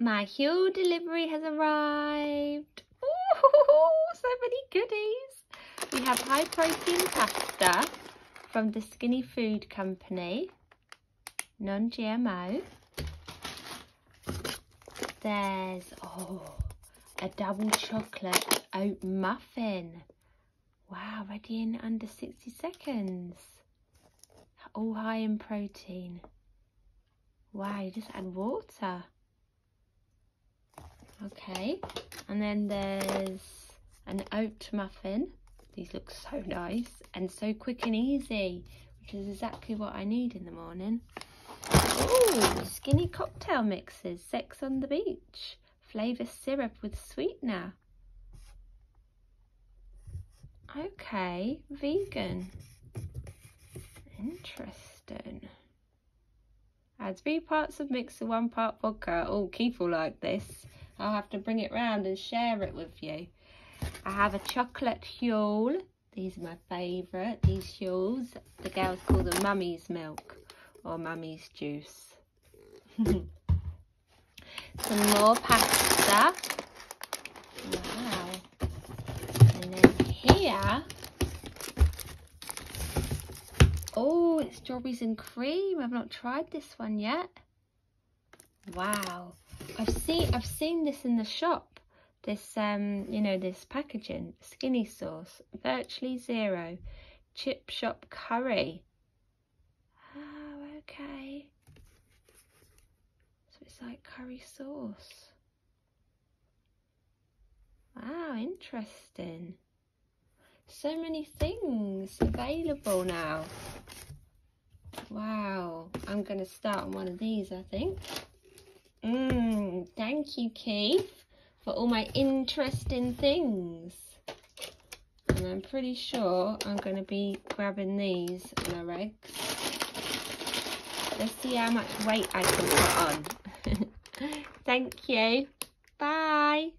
My Huel delivery has arrived. Ooh, so many goodies. We have high protein pasta from the Skinny Food Company, non-GMO. There's, oh, a double chocolate oat muffin. Wow, ready in under 60 seconds. All high in protein. Wow, you just add water. Okay, and then there's an oat muffin. These look so nice and so quick and easy, which is exactly what I need in the morning. Oh, skinny cocktail mixes, sex on the beach, flavour syrup with sweetener. Okay, vegan. Interesting. Add three parts of mixer, one part vodka. Oh, Keith will like this. I'll have to bring it round and share it with you. I have a chocolate Huel. These are my favourite, these Huels. The girls call them mummy's milk or mummy's juice. Some more pasta. Wow. And then here, oh, it's strawberries and cream. I've not tried this one yet. Wow. I've seen I've seen this in the shop. This um, you know, this packaging, skinny sauce, virtually zero, chip shop curry. Oh, okay. So it's like curry sauce. Wow, interesting. So many things available now. Wow, I'm going to start on one of these, I think. Mmm, thank you, Keith, for all my interesting things. And I'm pretty sure I'm going to be grabbing these in our eggs. Let's see how much weight I can put on. thank you. Bye.